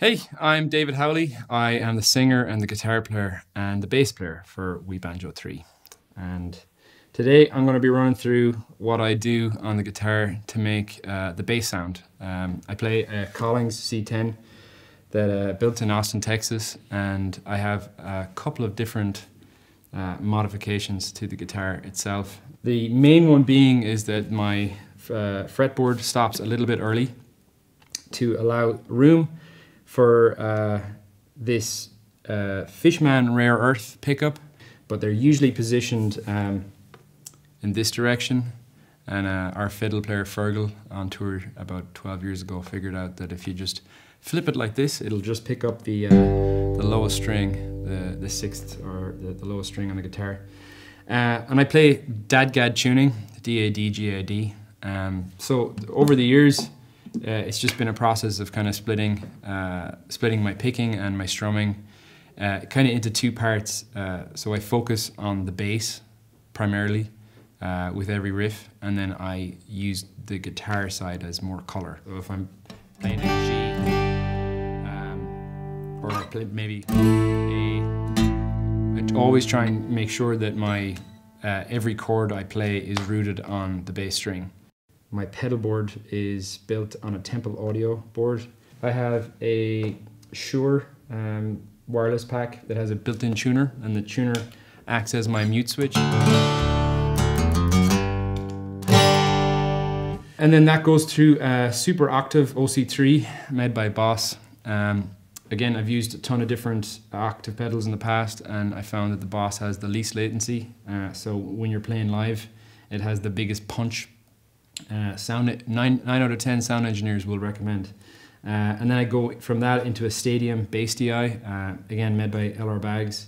Hey, I'm David Howley. I am the singer and the guitar player and the bass player for We Banjo 3. And today I'm going to be running through what I do on the guitar to make uh, the bass sound. Um, I play a Collings C10 that uh, built in Austin, Texas, and I have a couple of different uh, modifications to the guitar itself. The main one being is that my uh, fretboard stops a little bit early to allow room for uh, this uh, Fishman Rare Earth pickup, but they're usually positioned um, in this direction. And uh, our fiddle player Fergal on tour about 12 years ago figured out that if you just flip it like this, it'll just pick up the, uh, the lowest string, the, the sixth or the, the lowest string on the guitar. Uh, and I play DADGAD tuning, D-A-D-G-A-D. Um, so over the years, uh, it's just been a process of kind of splitting, uh, splitting my picking and my strumming uh, kind of into two parts. Uh, so I focus on the bass primarily uh, with every riff, and then I use the guitar side as more color. So if I'm playing a G, um, or maybe A, I always try and make sure that my uh, every chord I play is rooted on the bass string. My pedal board is built on a Temple Audio board. I have a Shure um, wireless pack that has a built-in tuner and the tuner acts as my mute switch. And then that goes through a Super Octave OC3 made by Boss. Um, again, I've used a ton of different octave pedals in the past and I found that the Boss has the least latency. Uh, so when you're playing live, it has the biggest punch. Uh, sound nine, nine out of 10 sound engineers will recommend. Uh, and then I go from that into a Stadium Bass DI, uh, again made by LR Baggs.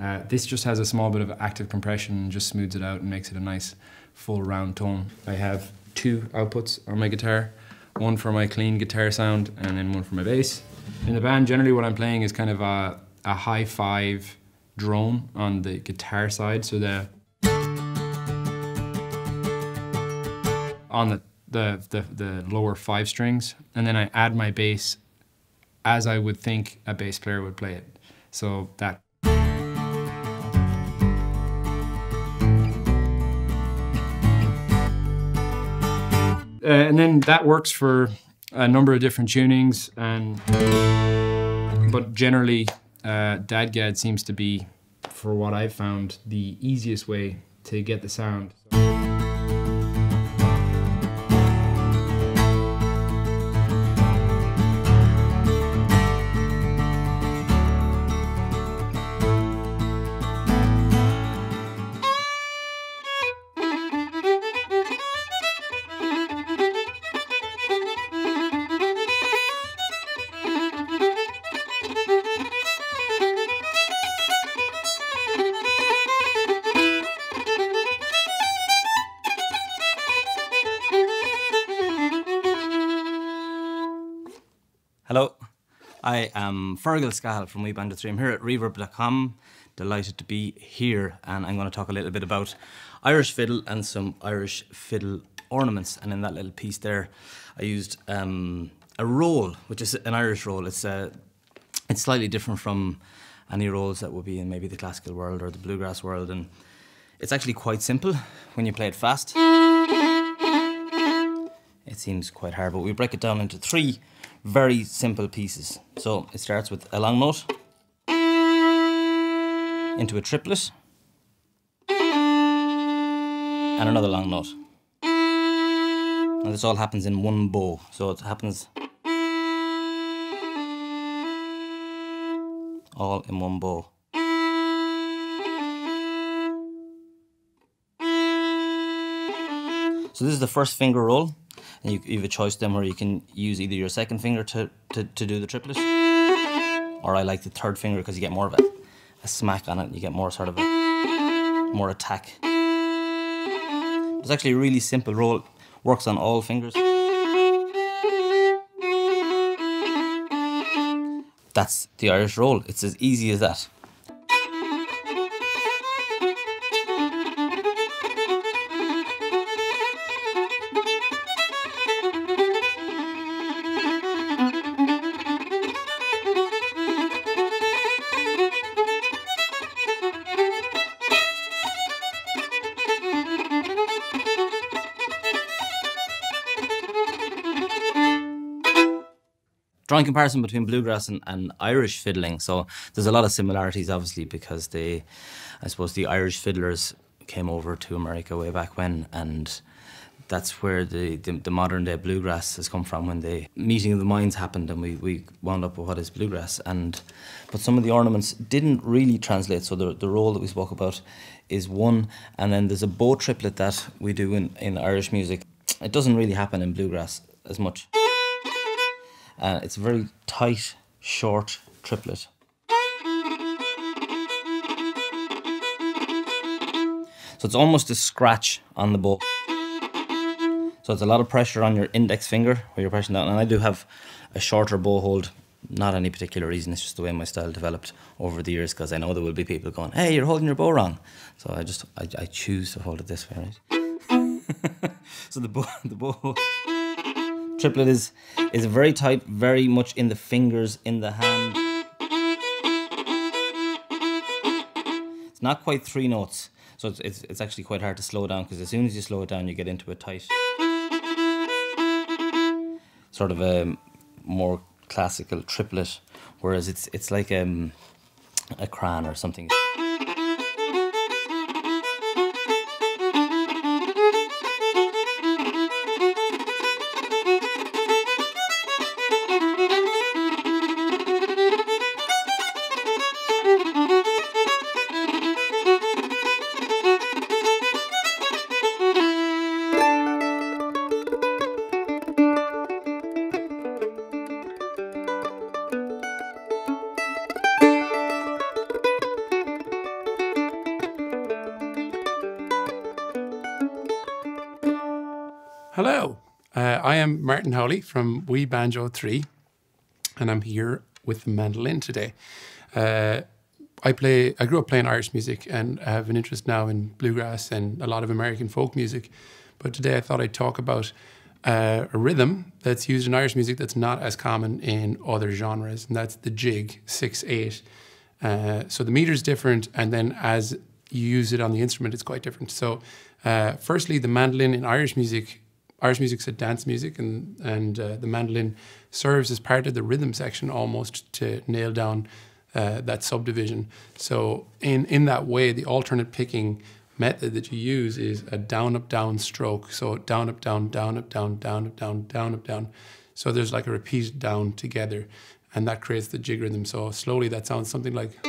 Uh, this just has a small bit of active compression just smooths it out and makes it a nice full round tone. I have two outputs on my guitar, one for my clean guitar sound and then one for my bass. In the band, generally what I'm playing is kind of a, a high five drone on the guitar side, so the on the, the, the, the lower five strings, and then I add my bass as I would think a bass player would play it. So that Uh, and then that works for a number of different tunings, and but generally, uh, DADGAD seems to be, for what I've found, the easiest way to get the sound. I am Fergal Scahill from We Banjo 3. I'm here at reverb.com. Delighted to be here, and I'm going to talk a little bit about Irish fiddle and some Irish fiddle ornaments. And in that little piece there, I used um, a roll, which is an Irish roll. It's uh, it's slightly different from any rolls that would be in maybe the classical world or the bluegrass world, and it's actually quite simple when you play it fast. It seems quite hard, but we break it down into three very simple pieces. So it starts with a long note into a triplet and another long note. And this all happens in one bow. So it happens all in one bow. So this is the first finger roll. And you, you have a choice then where you can use either your second finger to, to, to do the triplet, or I like the third finger because you get more of a, a smack on it. You get more sort of a, more attack. It's actually a really simple roll. Works on all fingers. That's the Irish roll. It's as easy as that. Drawing comparison between bluegrass and, and Irish fiddling. So there's a lot of similarities, obviously, because they, I suppose, the Irish fiddlers came over to America way back when, and that's where the, the, the, modern day bluegrass has come from. When the meeting of the minds happened and we, we wound up with what is bluegrass. And but some of the ornaments didn't really translate. So the, the roll that we spoke about is one. And then there's a bow triplet that we do in, in Irish music. It doesn't really happen in bluegrass as much uh, it's a very tight short triplet so it's almost a scratch on the bow so it's a lot of pressure on your index finger where you're pressing down. And I do have a shorter bow hold, not any particular reason. It's just the way my style developed over the years because I know there will be people going, hey, you're holding your bow wrong. So I just, I, I choose to hold it this way, right? so the bow, the bow triplet is, is very tight, very much in the fingers, in the hand. It's not quite three notes. So it's, it's, it's actually quite hard to slow down because as soon as you slow it down, you get into a tight sort of a more classical triplet, whereas it's it's like um, a cran or something. I am Martin Howley from We Banjo 3, and I'm here with the mandolin today. Uh, I play. I grew up playing Irish music, and I have an interest now in bluegrass and a lot of American folk music. But today, I thought I'd talk about uh, a rhythm that's used in Irish music that's not as common in other genres, and that's the jig six eight. Uh, so the meter's different, and then as you use it on the instrument, it's quite different. So, uh, firstly, the mandolin in Irish music Irish music's a dance music, and and uh, the mandolin serves as part of the rhythm section almost to nail down uh, that subdivision. So in in that way, the alternate picking method that you use is a down up down stroke. So down up down down up down down up down down up down. So there's like a repeat down together, and that creates the jig rhythm. So slowly, that sounds something like.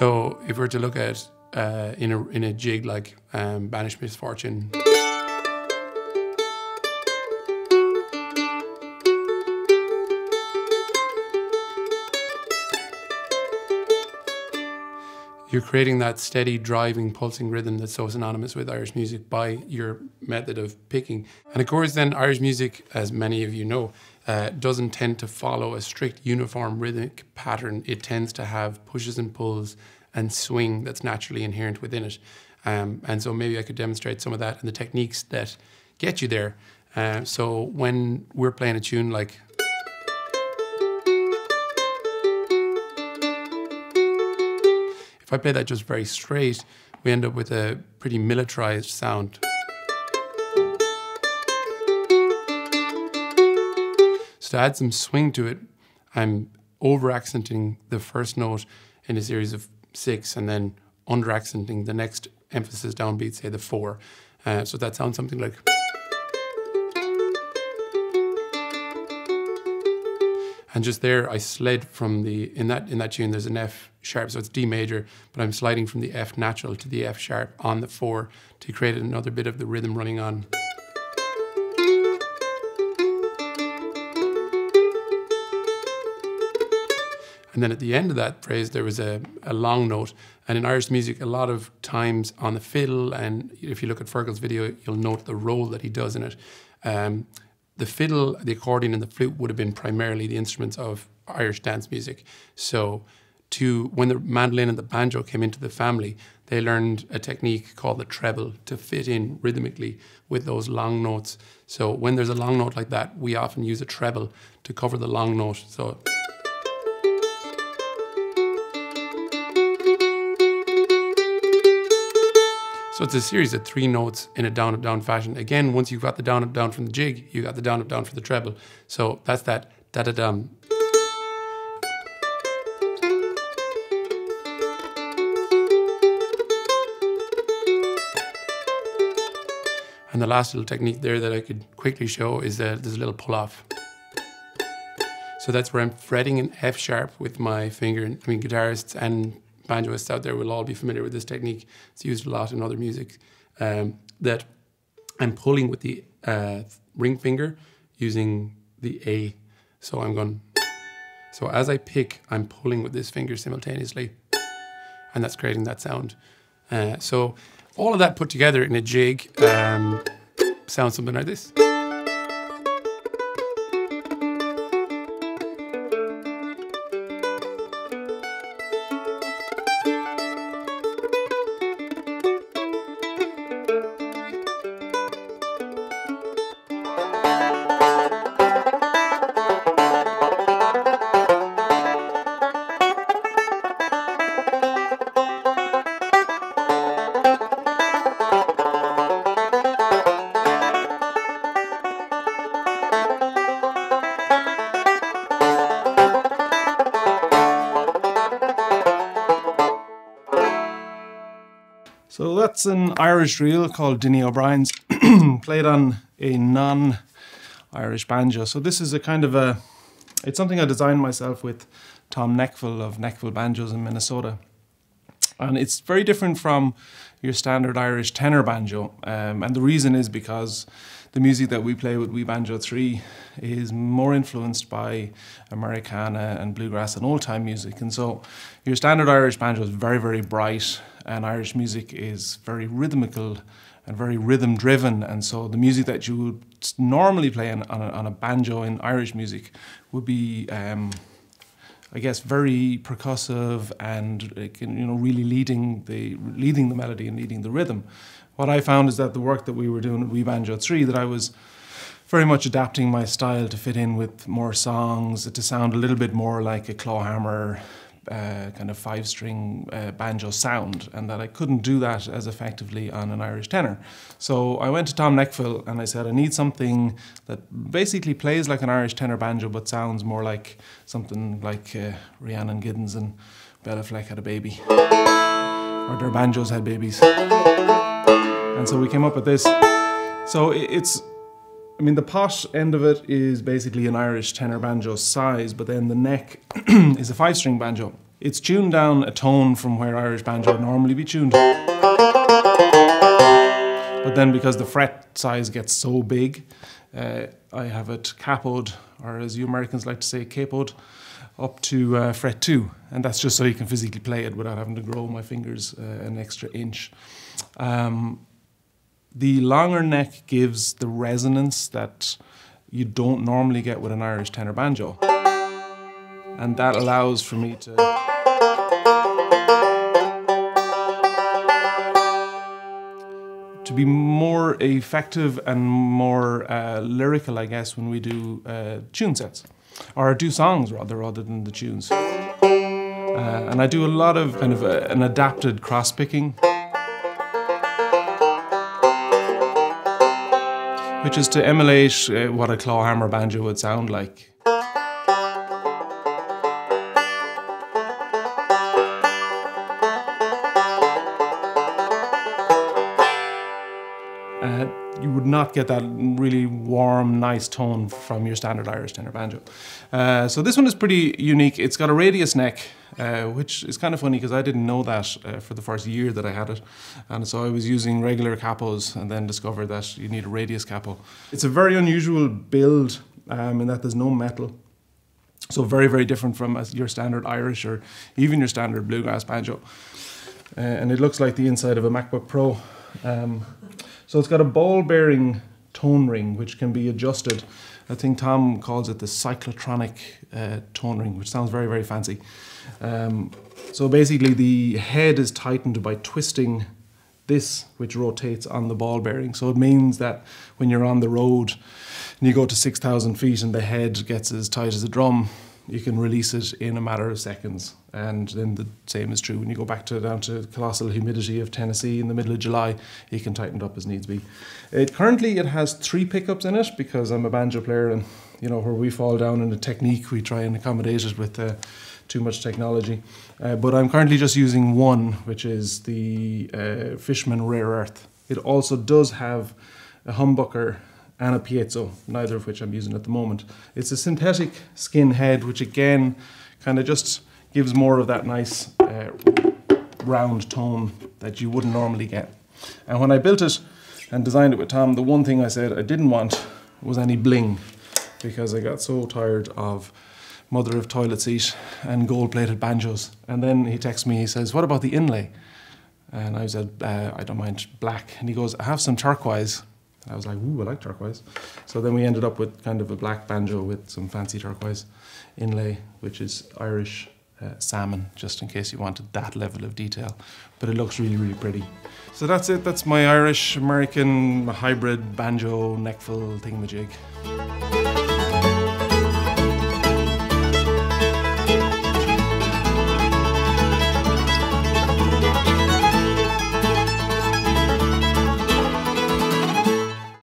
So if we're to look at uh, in a in a jig like um, Banished Misfortune. You're creating that steady, driving, pulsing rhythm that's so synonymous with Irish music by your method of picking. And of course, then Irish music, as many of you know, uh, doesn't tend to follow a strict uniform rhythmic pattern. It tends to have pushes and pulls and swing that's naturally inherent within it. Um, and so maybe I could demonstrate some of that and the techniques that get you there. Uh, so when we're playing a tune like if I play that just very straight, we end up with a pretty militarized sound. So to add some swing to it, I'm over accenting the first note in a series of six and then under accenting the next emphasis downbeat, say the four. Uh, so that sounds something like. And just there, I slid from the in that in that tune. There's an F sharp, so it's D major, but I'm sliding from the F natural to the F sharp on the four to create another bit of the rhythm running on. And then at the end of that phrase, there was a, a long note. And in Irish music, a lot of times on the fiddle, and if you look at Fergal's video, you'll note the roll that he does in it. Um, the fiddle, the accordion, and the flute would have been primarily the instruments of Irish dance music. So, to when the mandolin and the banjo came into the family, they learned a technique called the treble to fit in rhythmically with those long notes. So, when there's a long note like that, we often use a treble to cover the long note. So. So it's a series of three notes in a down up down fashion. Again, once you've got the down up down from the jig, you got the down up down for the treble. So that's that da da dum. And the last little technique there that I could quickly show is that there's a little pull off. So that's where I'm fretting an F sharp with my finger. I mean, guitarists and banjoists out there will all be familiar with this technique. It's used a lot in other music. Um, that I'm pulling with the uh, ring finger using the A. So I'm going. So as I pick, I'm pulling with this finger simultaneously, and that's creating that sound. Uh, so all of that put together in a jig um, sounds something like this. So that's an Irish reel called Dinny O'Brien's, played on a non-Irish banjo. So this is a kind of a, it's something I designed myself with Tom Nechville of Nechville Banjos in Minnesota. And it's very different from your standard Irish tenor banjo. Um, and the reason is because the music that we play with We Banjo 3 is more influenced by Americana and bluegrass and old time music. And so your standard Irish banjo is very, very bright, and Irish music is very rhythmical and very rhythm driven. And so the music that you would normally play on, on, a, on a banjo in Irish music would be. Um, I guess very percussive and you know really leading the leading the melody and leading the rhythm. What I found is that the work that we were doing at We Banjo Three, that I was very much adapting my style to fit in with more songs, to sound a little bit more like a clawhammer uh, kind of five string uh, banjo sound, and that I couldn't do that as effectively on an Irish tenor. So I went to Tom Nechville and I said, I need something that basically plays like an Irish tenor banjo but sounds more like something like uh, Rhiannon Giddens and Béla Fleck had a baby, or their banjos had babies. And so we came up with this. So it's I mean, the pot end of it is basically an Irish tenor banjo size, but then the neck is a five string banjo. It's tuned down a tone from where Irish banjo would normally be tuned. But then because the fret size gets so big, uh, I have it capoed, or as you Americans like to say, capoed, up to uh, fret two. And that's just so you can physically play it without having to grow my fingers uh, an extra inch. Um, the longer neck gives the resonance that you don't normally get with an Irish tenor banjo. And that allows for me to. To be more effective and more uh, lyrical, I guess, when we do uh, tune sets, or do songs rather, rather than the tunes. Uh, and I do a lot of kind of a, an adapted cross which is to emulate uh, what a clawhammer banjo would sound like. Would not get that really warm, nice tone from your standard Irish tenor banjo. Uh, so this one is pretty unique. It's got a radius neck, uh, which is kind of funny because I didn't know that uh, for the first year that I had it. And so I was using regular capos and then discovered that you need a radius capo. It's a very unusual build um, in that there's no metal. So very, very different from your standard Irish or even your standard bluegrass banjo. Uh, and it looks like the inside of a MacBook Pro. Um, so it's got a ball bearing tone ring which can be adjusted. I think Tom calls it the cyclotronic uh, tone ring, which sounds very, very fancy. Um, so basically, the head is tightened by twisting this, which rotates on the ball bearing. So it means that when you're on the road and you go to 6,000 feet and the head gets as tight as a drum, you can release it in a matter of seconds. And then the same is true when you go back to down to colossal humidity of Tennessee in the middle of July, you can tighten it up as needs be. It currently it has three pickups in it because I'm a banjo player and you know where we fall down in the technique we try and accommodate it with uh, too much technology. Uh, but I'm currently just using one, which is the uh, Fishman Rare Earth. It also does have a humbucker and a piezo, neither of which I'm using at the moment. It's a synthetic skin head, which again kind of just gives more of that nice uh, round tone that you wouldn't normally get. And when I built it and designed it with Tom, the one thing I said I didn't want was any bling because I got so tired of mother of toilet seat and gold plated banjos. And then he texts me, he says, What about the inlay? And I said, uh, I don't mind black. And he goes, I have some turquoise. I was like, ooh, I like turquoise. So then we ended up with kind of a black banjo with some fancy turquoise inlay, which is Irish uh, salmon, just in case you wanted that level of detail. But it looks really, really pretty. So that's it. That's my Irish American hybrid banjo neckful thingamajig.